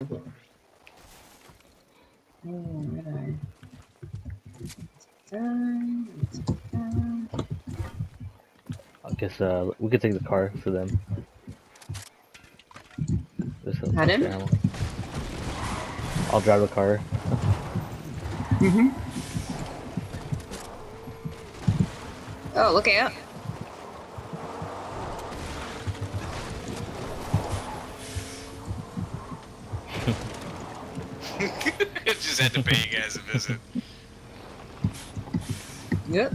Oh, I? Done. Done. I guess uh, we could take the car for them. Pardon? I'll drive the car. Mm-hmm. Oh, look out. Just had to pay you guys a visit. Yep.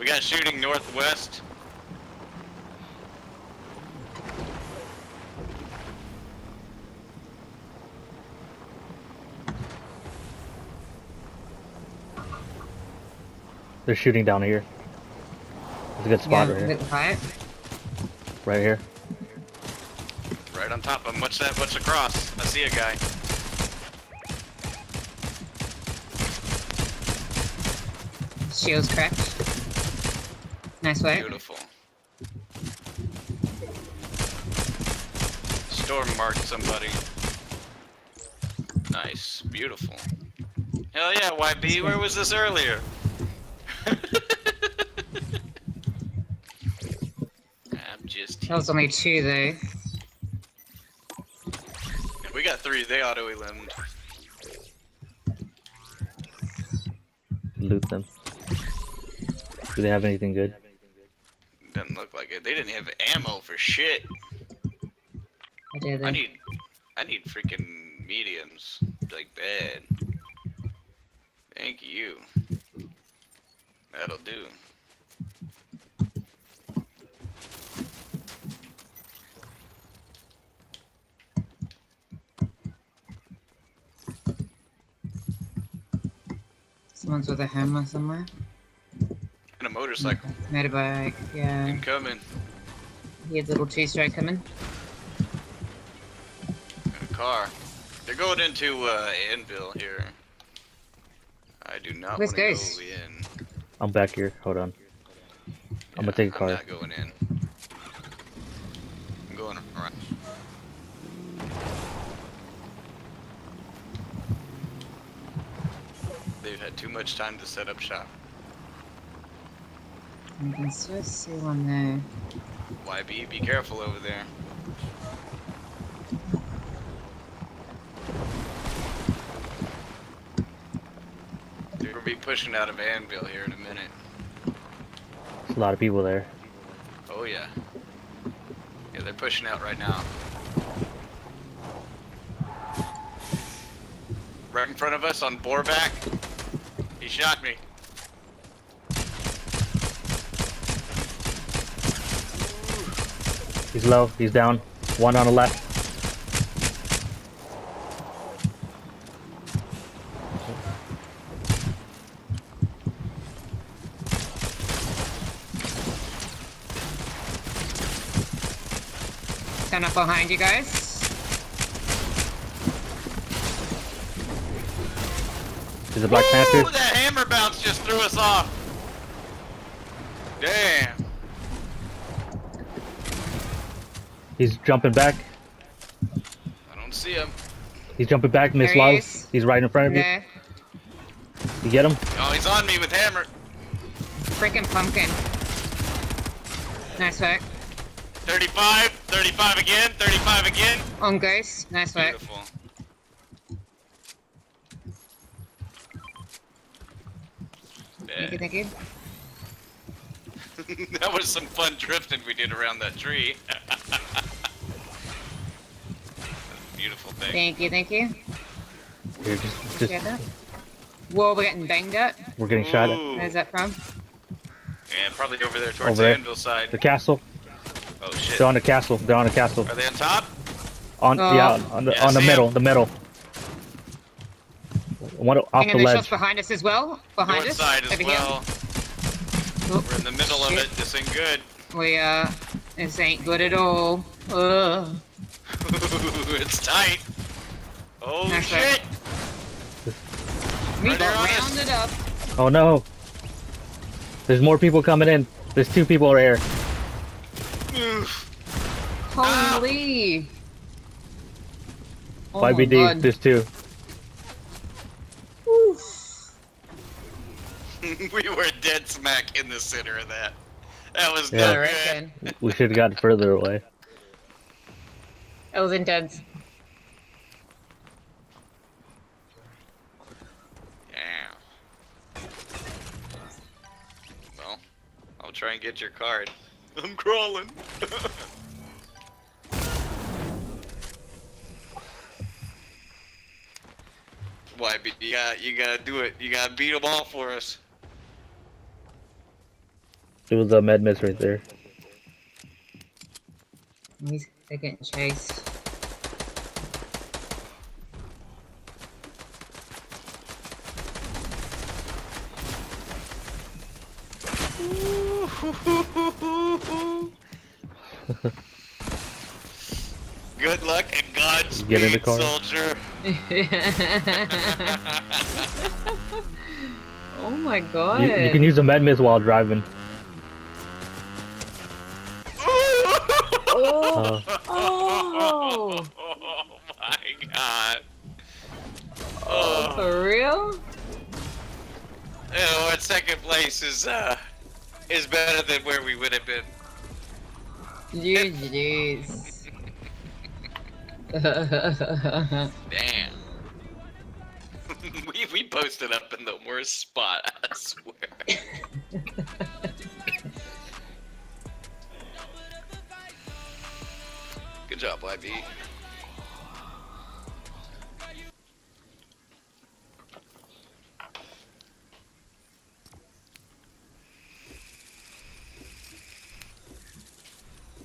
We got shooting northwest. They're shooting down here. It's a good spot yeah, right here. Right here. Right on top of him. What's that? What's across? I see a guy. Shield's cracked. Nice work. Beautiful. Storm marked somebody. Nice. Beautiful. Hell yeah, YB, where was this earlier? I'm just That was only two though. We got three, they auto eliminated. Loot them. Do they have anything good? Doesn't look like it. They didn't have ammo for shit. I did I need I need freaking mediums. Like bad. Thank you. That'll do. Someone's with a hammer somewhere. And a motorcycle. Motorbike, yeah. Incoming. He had little two strike coming. And a car. They're going into uh, Anvil here. I do not Where's want to go in. I'm back here. Hold on. I'm gonna take a car. I'm not going in. I'm going around. They've had too much time to set up shop. I can still see one there. YB, be careful over there. They're gonna be pushing out of Anvil here in a minute. There's a lot of people there. Oh yeah. Yeah, they're pushing out right now. Right in front of us on Boarback. He shot me. He's low. He's down. One on the left. Stand up behind you guys. There's a Black Ooh, Panther. that hammer bounce just threw us off. Damn. He's jumping back. I don't see him. He's jumping back. Miss There he Love. He's right in front of you. There. You get him? Oh, he's on me with hammer. Freaking pumpkin. Nice work. 35, 35 again, 35 again. On ghost. Nice work. Beautiful. Thank you, thank you. that was some fun drifting we did around that tree. Beautiful thing. Thank you, thank you. Here, just, Get just that? Whoa, we're getting banged up. we're getting shot at. Where's that from? Yeah, probably over there towards Over there. the Anvil side. The castle. Oh shit. They're on the castle. They're on the castle. Are they on top? On Oh. yeah, on the Yeah, on the middle. him. The middle. One off Hang the on, shots ledge. behind us as well. Behind North us. side as over well. here. Oh, We're in the middle of it. This ain't good. We uh, this ain't good at all. Ugh. it's tight. Oh Nice shit! We Right there got rounded up. Oh no. There's more people coming in. There's two people right here. Oof. Holy! Oh my YBD, god. there's two. we were dead smack in the center of that. That was Yeah. I not good. We should have gotten further away. It was intense. Yeah. Well, I'll try and get your card. I'm crawling. Why? but You got you gotta do it. You gotta beat them all for us. It was a Med-Mist right there. He's they're getting chased. Good luck and Godspeed, Get in the car. soldier. oh my god. You, you can use a Med-Mist while driving. Is uh is better than where we would have been. GG's. Damn. we we posted up in the worst spot. I swear. Good job, YB.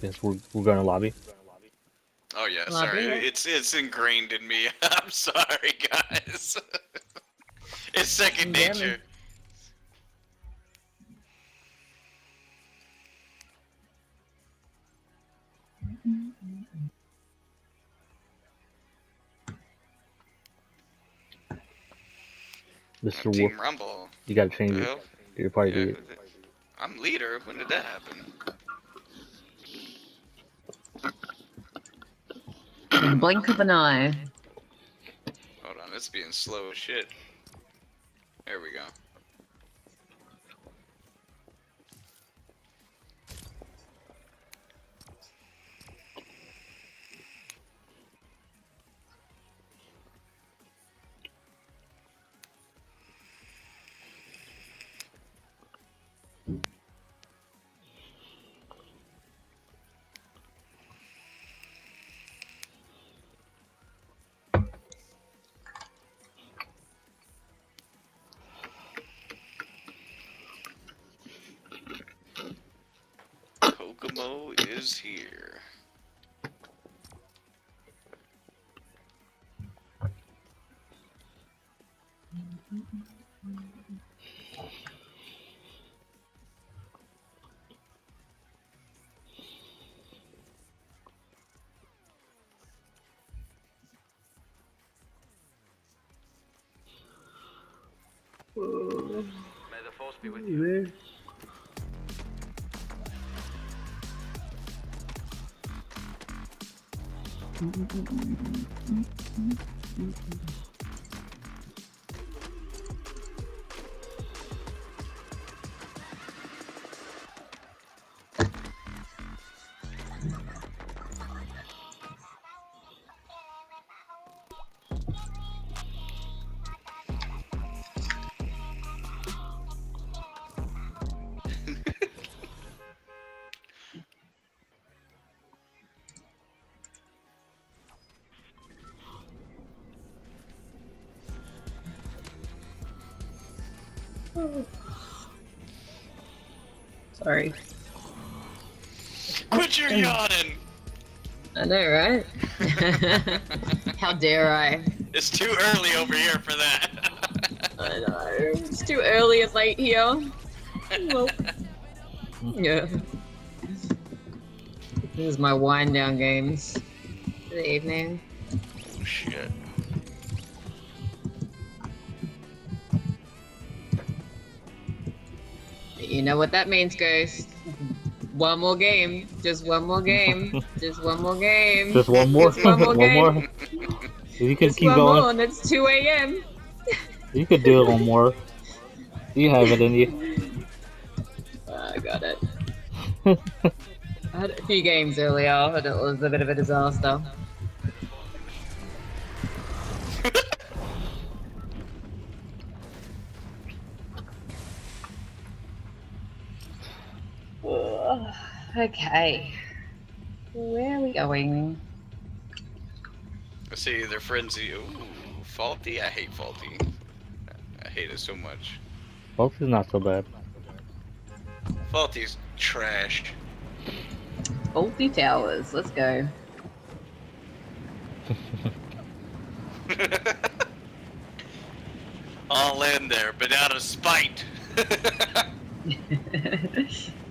Yes, we're, we're going to lobby. Oh yeah, Love sorry. It's it's ingrained in me. I'm sorry, guys. it's second Damn it. nature. Mr. Wolf, Rumble. you gotta change Well, it. Your party yeah, leader. I'm leader. When did that happen? Blink of an eye. Hold on, it's being slow as shit. There we go. Is here. May the force be with you. うん。Sorry. Quit your yawning! I know, right? How dare I? It's too early over here for that. I know. It's too early and late here. Well, yeah. This is my wind down games for the evening. You know what that means, Ghost. one more game. Just one more game. Just one more game. Just one more. Just one more game. more. You can Just keep one going. more, and it's 2 a.m. You could do it one more. You have it in you. Ah, I got it. I had a few games earlier, but it was a bit of a disaster. Okay. Where are we going? Let's see, they're frenzy. Ooh, faulty. I hate faulty. I hate it so much. Both is not so bad. Faulty's trash. Faulty Towers, let's go. All in there, but out of spite.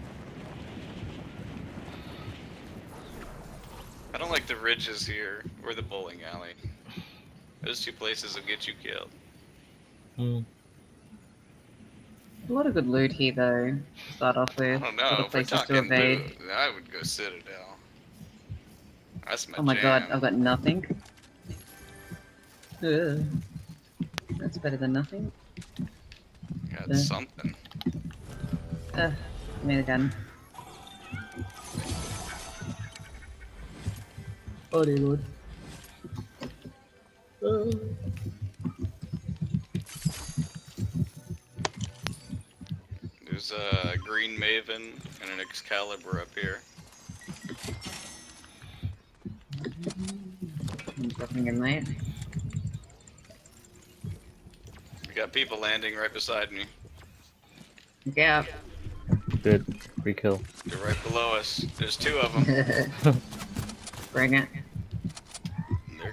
I don't the here or the bowling alley. Those two places will get you killed. Hmm. a lot of good loot here, though. To start off I with. don't A lot know. of If we're places to evade. loot, I would go Citadel. That's my Oh my god. I've got nothing. Ugh. That's better than nothing. Got Yeah. something. Ugh, give me the gun. Oh dear lord. Uh, There's a Green Maven and an Excalibur up here. I'm in there. We got people landing right beside me. Yeah. Good. Free kill. They're right below us. There's two of them. Bring it.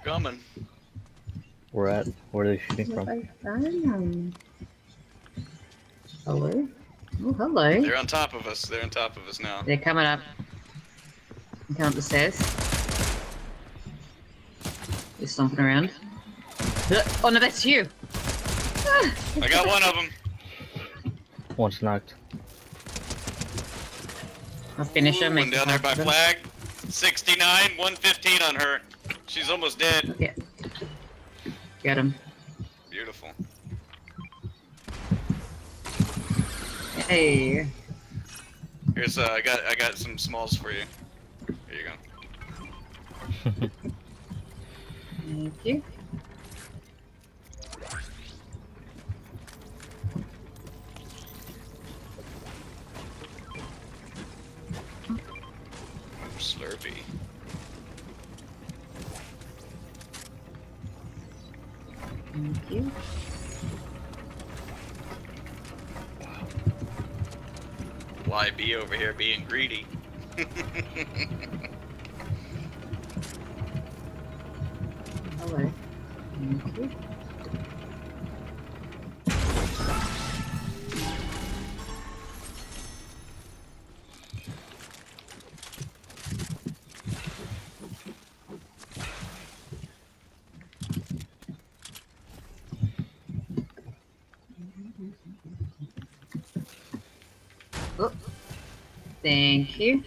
They're coming. Where at? Where are they shooting from? Hello? Oh, hello. They're on top of us. They're on top of us now. They're coming up. They're coming up the stairs. They're stomping around. Uh, Oh no, that's you! Ah. I got one of them. One's knocked. I'll finish him. One make down there by half of them. flag. 69, 115 on her. She's almost dead. Yeah. Get him. Beautiful. Hey. Here's uh, I got I got some smalls for you. Here you go. Thank you. Slurpee. Thank you. YB over here being greedy. Hello. Thank you. Oh, thank you.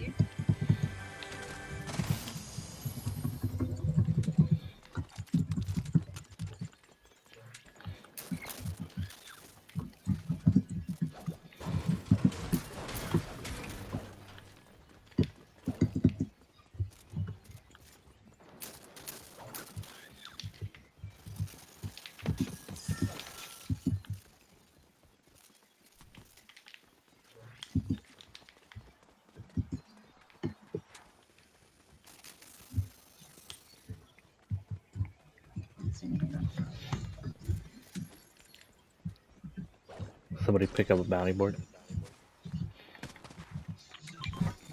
Somebody pick up a bounty board.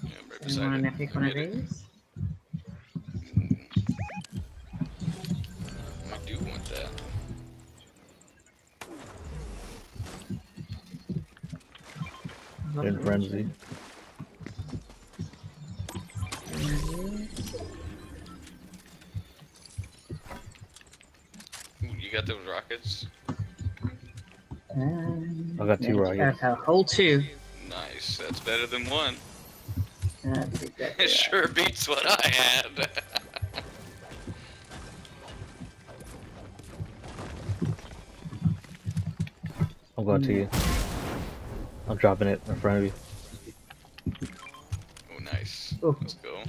Yeah, right You want to pick one of these? Mm, I do want that. In frenzy. Ooh, you got those rockets? Got two yeah, rockets. Okay, hold two. Nice. That's better than one. That's exactly It right. sure beats what I had. I'm going to you. I'm dropping it in front of you. oh, nice. Oh. Let's go.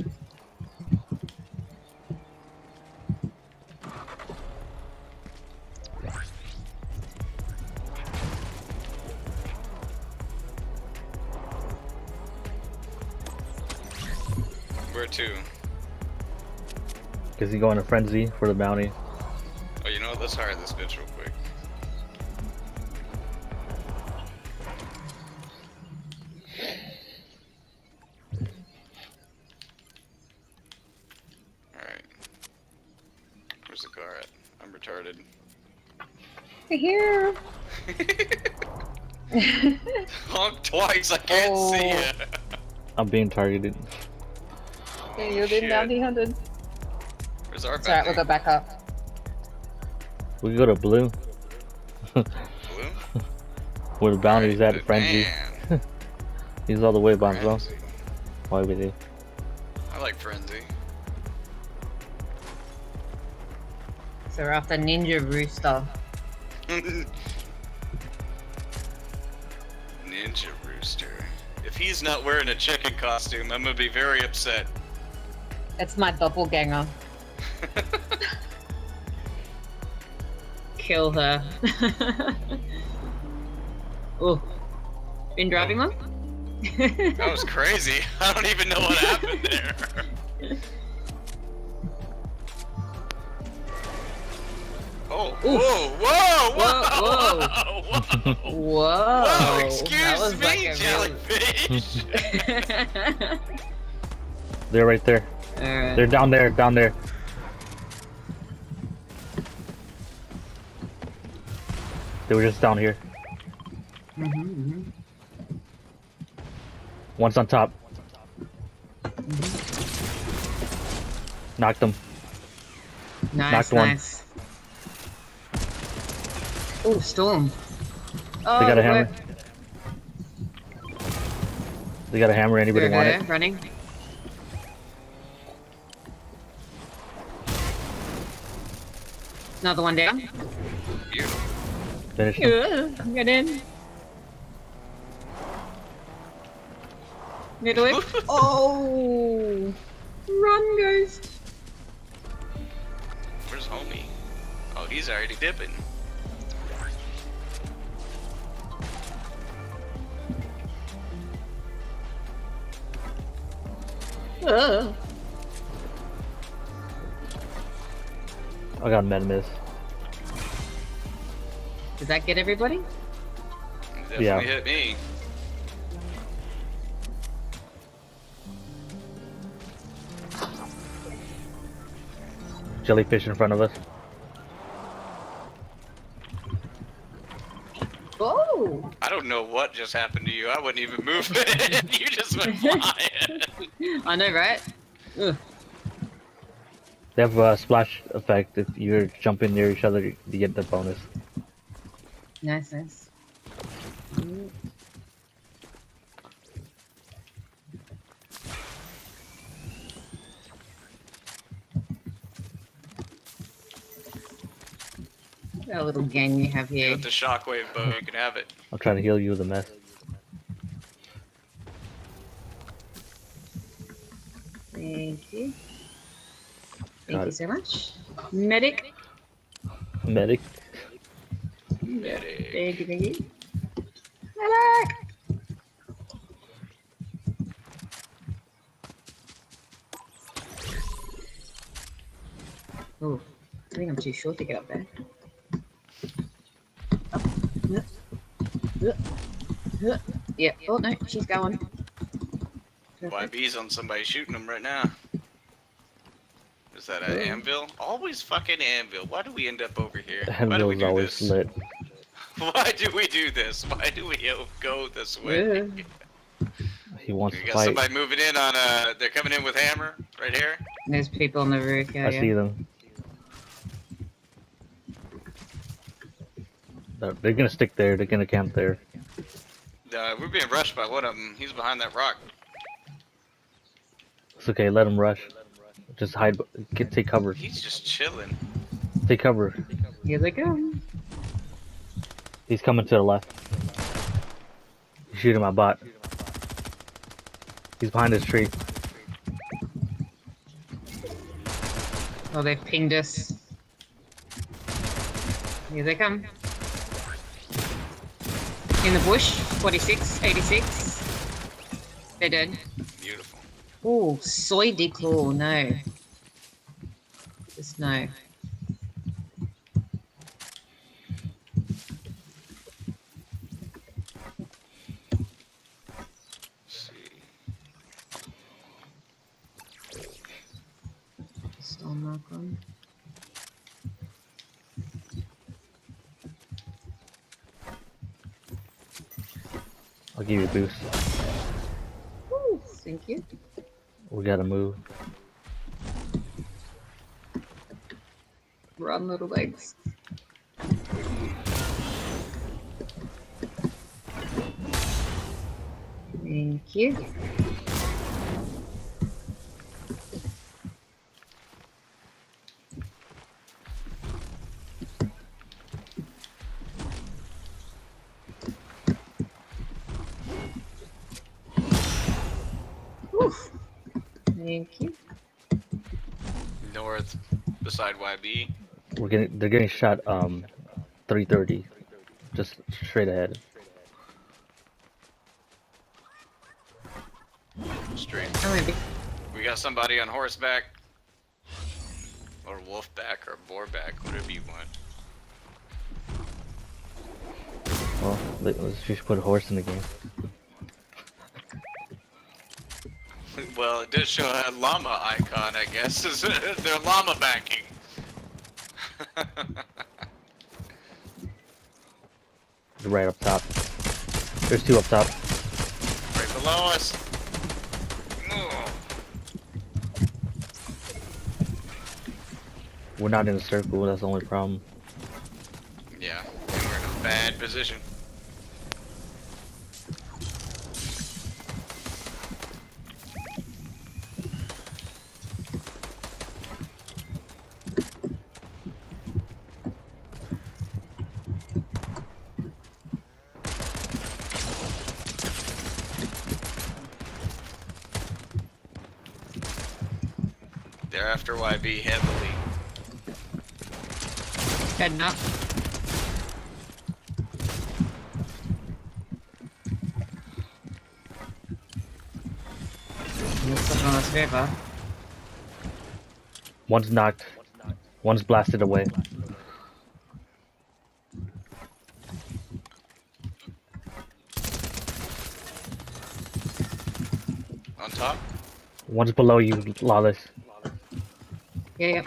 Because he going to frenzy for the bounty. Oh, you know what? Let's hire this bitch real quick. Alright. Where's the car at? I'm retarded. We're here! Honk twice, I can't oh. see it. I'm being targeted. You're being bounty hunted. Is our alright, we'll go back up. We go to blue. blue? Where the boundary's right, at, Frenzy. He's all the way by himself. Why would he? I like Frenzy. So we're after Ninja Rooster. Ninja Rooster. If he's not wearing a chicken costume, I'm gonna be very upset. It's my doppelganger. Kill her. oh. Been driving one? That was crazy. I don't even know what happened there. Oh, Oof. whoa, whoa, whoa, Whoa, whoa, whoa, Whoa! whoa, excuse me, like jellyfish. They're right there. Alright. They're down there, down there. They were just down here. Mhm, mhm. One's on top. Knocked him. Nice, Knocked one. Oh, storm. Oh, They got a hammer. where- They got a hammer. Anybody where want her, it? Running. Another one down. Beautiful. Finish him. Yeah, get in. Get away. oh! Run, guys. Where's homie? Oh, he's already dipping. Ugh. I got Med-Mist. Does that get everybody? Definitely Yeah. hit me. Jellyfish in front of us. Oh! I don't know what just happened to you. I wouldn't even moving. you just went flying. I know, right? Ugh. They have a splash effect. If you're jumping near each other, you get the bonus. Nice, nice. That little gang you have here. With the shockwave bow, you can have it. I'm trying to heal you with a mess. Thank you. Thank Got you it. so much. Medic. Medic. Medic. Thank you, thank you. Medic! Oh, I think I'm too short to get up there. Up. Yeah. Oh no, she's going. Perfect. YB's on somebody shooting them right now. Is that an anvil? Always fucking anvil. Why do we end up over here? Why do we do always this? lit. Why do we do this? Why do we go this way? Yeah. He wants We to got fight. somebody moving in on a. they're coming in with hammer right here. There's people on the roof. Yeah, I yeah. see them. They're they're gonna stick there. They're gonna camp there. Uh, we're being rushed by one of them. He's behind that rock. It's okay. Let him rush. Just hide. Get take cover. He's just chilling. Take cover. Here they go. He's coming to the left. He's shooting my bot. He's behind this tree. Oh, they've pinged us. Here they come. In the bush, 46, 86. They're dead. Beautiful. Oh, soy declaw, no. Just no. Let's see. I'll give you a boost. Ooh, thank you. We gotta move. Run, little legs. Thank you. Beside YB. We're getting. They're getting shot. Um, 330. Just straight ahead. Straight. I'm gonna be We got somebody on horseback. Or wolfback or boarback, whatever you want. Well, let- let's just put a horse in the game. Well, it does show a llama icon, I guess. They're llama backing. Right up top. There's two up top. right below us. Ugh. We're not in a circle. That's the only problem. Yeah, we're in a bad position. They're after YB heavily. heading up. Looks on this river. One's knocked. One's blasted away. On top? One's below you, Lawless. Yeah, yeah.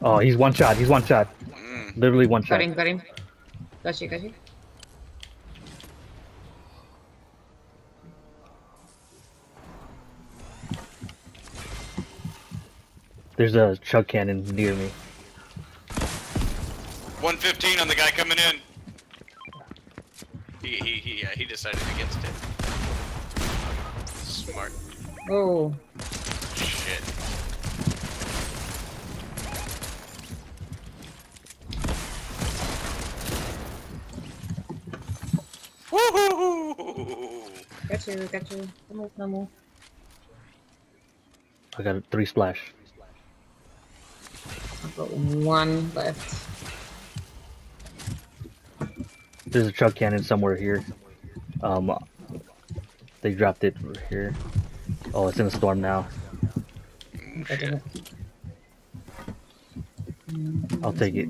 Oh, he's one shot. He's one shot. Mm. Literally one shot. Got him, got him. Got you, got you. There's a chug cannon near me. 115 on the guy coming in. He, he, he, yeah, he decided against it. Smart Oh, shit. Woohoo! got you, got you. No move, no move. I got a three splash. I've got one left. There's a chug cannon somewhere here. Um, they dropped it here. Oh, it's in a storm now. Oh, shit. I'll take it.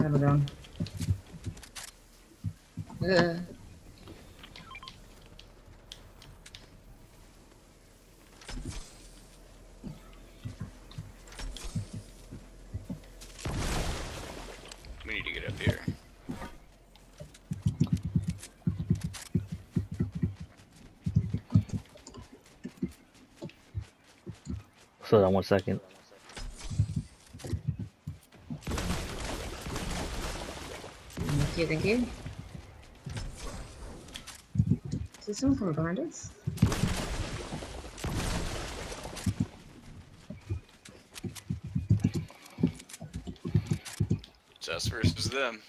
Have it on. Ugh. We need to get up here. Slow down one second. you, thank you. Is there someone from behind us? It's us versus them.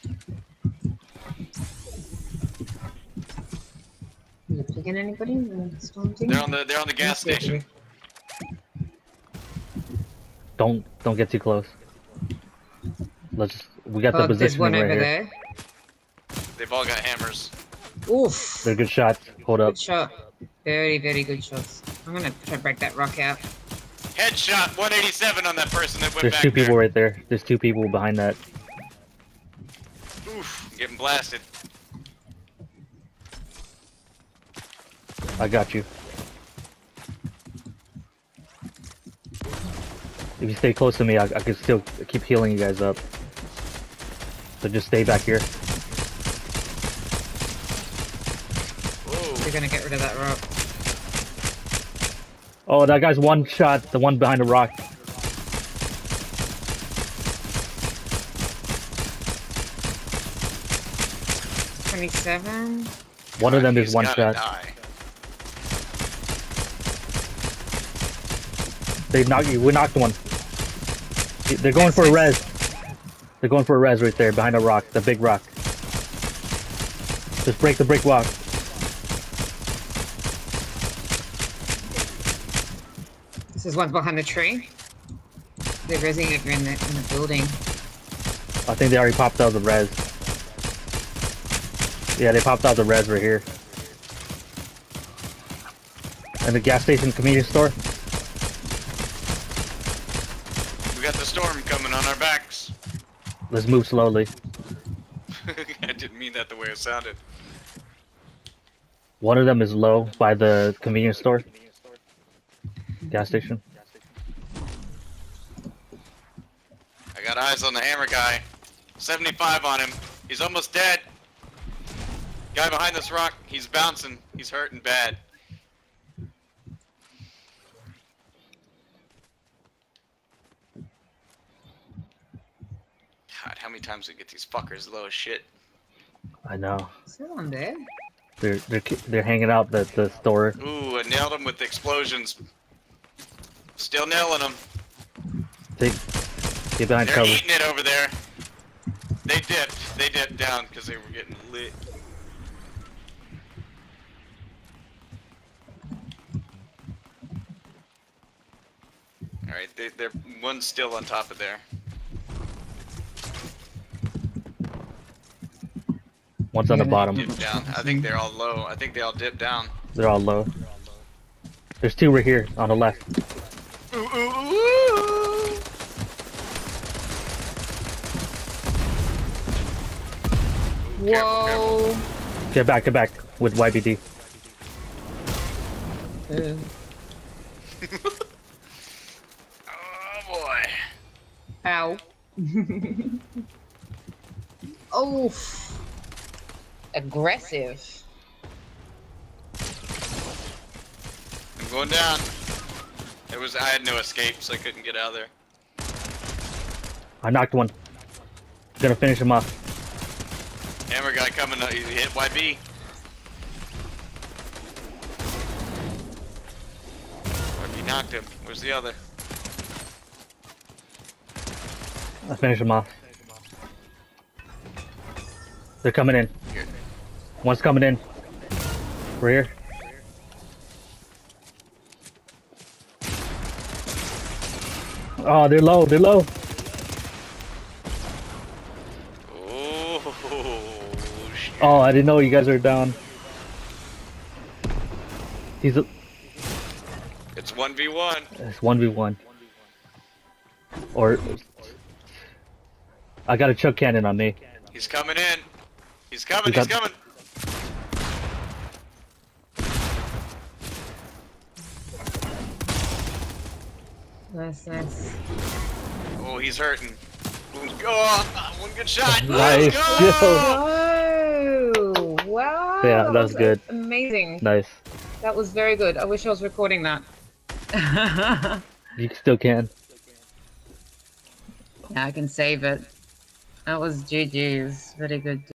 You picking anybody? in the storm team? They're on the they're on the gas Yes, station. Don't don't get too close. Let's. Just, we got Oh, the there's positioning one right over here. there. They've all got hammers. Oof. They're good shots. Hold up. Good shot. Very, very good shots. I'm gonna try to break that rock out. Headshot 187 on that person that went back. There's back two people there. right there. There's two people behind that. Oof, getting blasted. I got you. If you stay close to me, I, I can still keep healing you guys up. So just stay back here. Whoa. They're gonna get rid of that rock. Oh, that guy's one shot. The one behind the rock. Twenty-seven. One of them is one shot. die. They knocked you. We knocked one. They're going for a res. They're going for a res right there behind a rock, the big rock. Just break the brick walk. This is one behind the tree. They're raising it in the in the building. I think they already popped out the res. Yeah, they popped out the res right here. And the gas station convenience store. We got the storm coming on our backs. Let's move slowly. I didn't mean that the way it sounded. One of them is low by the convenience store. Gas station. I got eyes on the hammer guy. 75 on him. He's almost dead. Guy behind this rock, he's bouncing. He's hurting bad. God, how many times we get these fuckers low as shit? I know. Still on there. They're they're they're hanging out at the store. Ooh, I nailed him with the explosions. Still nailing them. They get behind They're cover. eating it over there. They dipped. They dipped down because they were getting lit. Alright, they, they're one's still on top of there. One's on the bottom. Dipped down. I think they're all low. I think they all dip down. They're all low. There's two right here on the left. Ooh, ooh, ooh. Ooh, careful, careful. Whoa. Get back, get back with YBD. Oh boy. Ow. oh. Aggressive. I'm going down. It was I had no escape, so I couldn't get out of there. I knocked one. Gonna finish him off. Hammer guy coming. up. He hit YB. YB knocked him. Where's the other? I finish him off. They're coming in. One's coming in. Here. Oh, they're low. They're low. Oh shit. Oh, I didn't know you guys are down. He's a, It's one v one. it's one v one. Or I got a chug cannon on me. He's coming in. He's coming. he's, He's got- coming. Nice, nice. Oh, he's hurting. Oh, one good shot. Nice. Let's go. Oh, wow. Yeah, that was good. Amazing. Nice. That was very good. I wish I was recording that. You still can. yeah, I can save it. That was GG's. Very good.